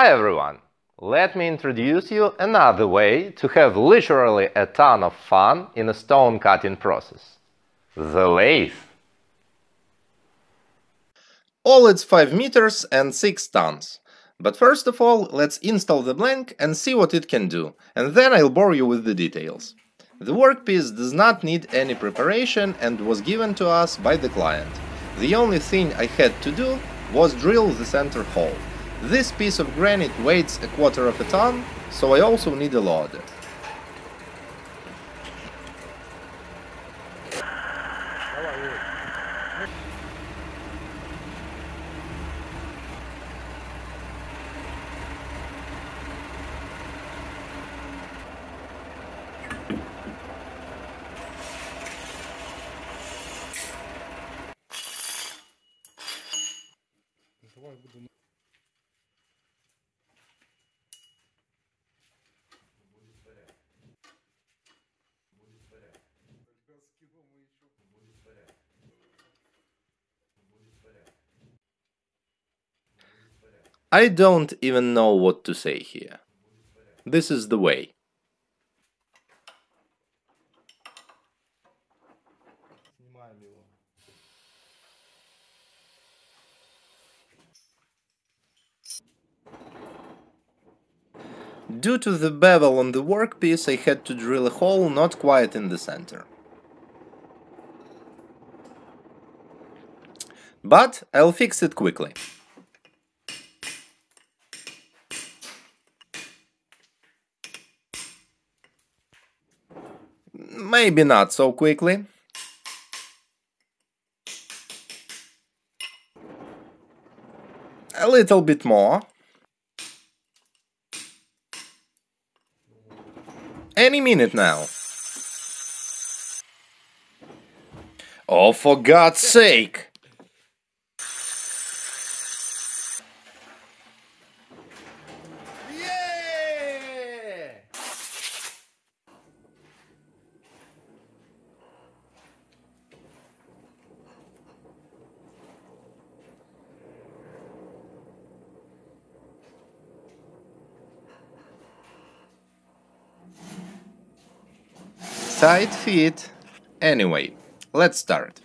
Hi everyone! Let me introduce you another way to have literally a ton of fun in a stone cutting process. The lathe. All it's 5 meters and 6 tons. But first of all, let's install the blank and see what it can do, and then I'll bore you with the details. The workpiece does not need any preparation and was given to us by the client. The only thing I had to do was drill the center hole. This piece of granite weighs a quarter of a ton, so I also need a loader. I don't even know what to say here. This is the way. Due to the bevel on the workpiece, I had to drill a hole not quite in the center. But I'll fix it quickly. Maybe not so quickly. A little bit more. Any minute now. Oh, for God's sake! Tight fit. Anyway, let's start.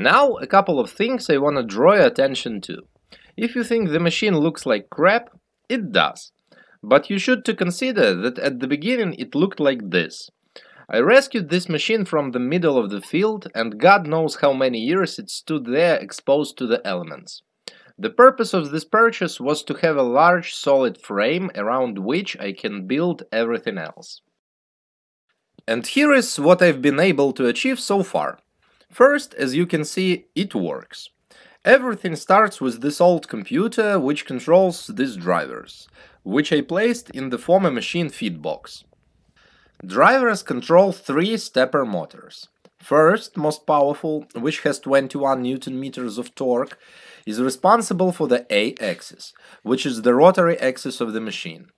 Now, a couple of things I wanna draw your attention to. If you think the machine looks like crap, it does. But you should to consider that at the beginning it looked like this. I rescued this machine from the middle of the field and God knows how many years it stood there exposed to the elements. The purpose of this purchase was to have a large solid frame around which I can build everything else. And here is what I've been able to achieve so far. First, as you can see, it works. Everything starts with this old computer which controls these drivers, which I placed in the former machine feed box. Drivers control three stepper motors. First, most powerful, which has 21 Newton meters of torque, is responsible for the A-axis, which is the rotary axis of the machine.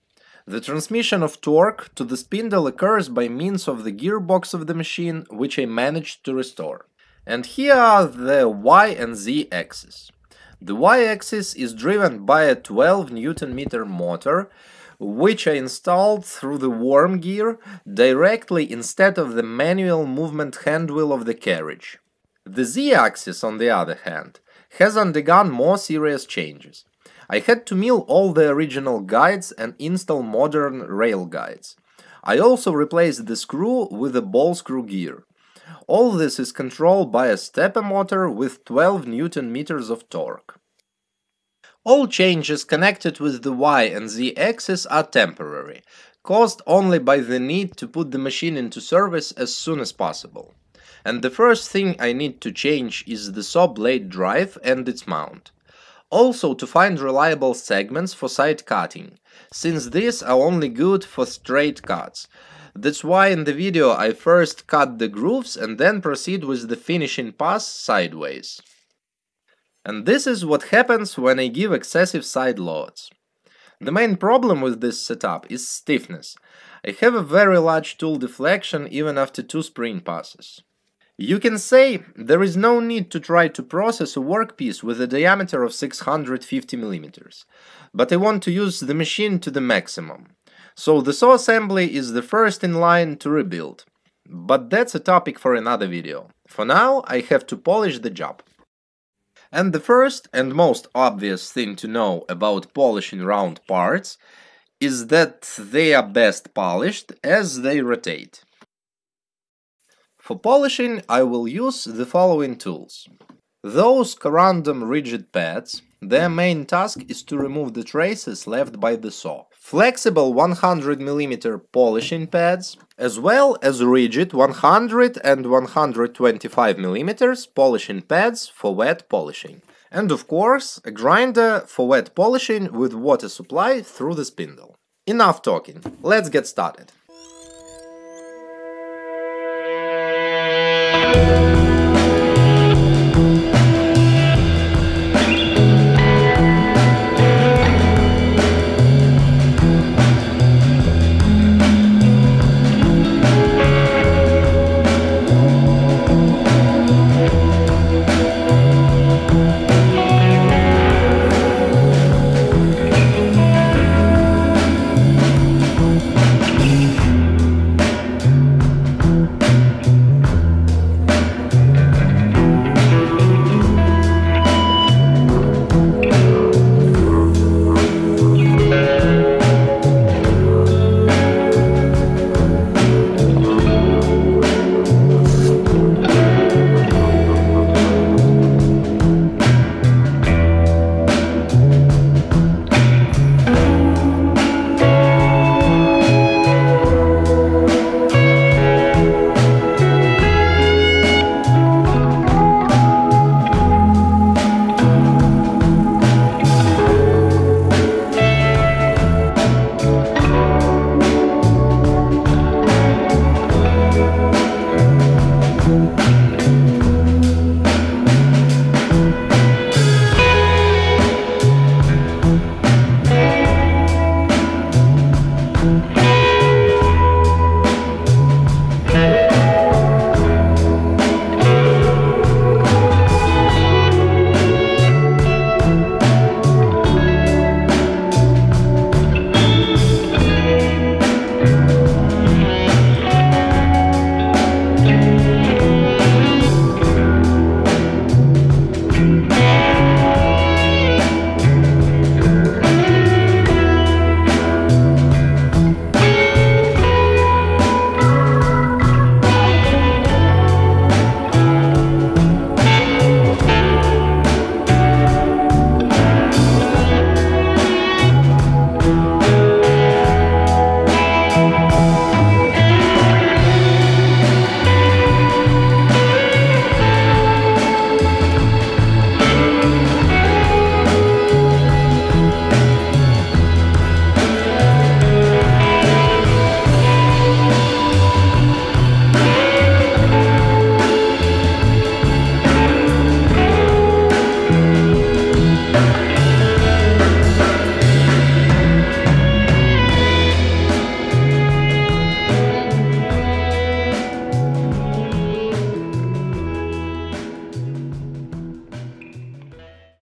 The transmission of torque to the spindle occurs by means of the gearbox of the machine, which I managed to restore. And here are the y and z axes. The y-axis is driven by a 12 Newton meter motor, which I installed through the worm gear directly instead of the manual movement handwheel of the carriage. The z-axis, on the other hand, has undergone more serious changes. I had to mill all the original guides and install modern rail guides. I also replaced the screw with a ball screw gear. All this is controlled by a stepper motor with 12 Newton meters of torque. All changes connected with the Y and Z axis are temporary, caused only by the need to put the machine into service as soon as possible. And the first thing I need to change is the saw blade drive and its mount. Also to find reliable segments for side cutting, since these are only good for straight cuts, that's why in the video I first cut the grooves and then proceed with the finishing pass sideways. And this is what happens when I give excessive side loads. The main problem with this setup is stiffness. I have a very large tool deflection even after two spring passes. You can say there is no need to try to process a workpiece with a diameter of 650 mm, but I want to use the machine to the maximum. So the saw assembly is the first in line to rebuild. But that's a topic for another video. For now, I have to polish the job. And the first and most obvious thing to know about polishing round parts is that they are best polished as they rotate. For polishing, I will use the following tools. Those corundum rigid pads, their main task is to remove the traces left by the saw. Flexible 100mm polishing pads, as well as rigid 100 and 125mm polishing pads for wet polishing. And of course, a grinder for wet polishing with water supply through the spindle. Enough talking, let's get started.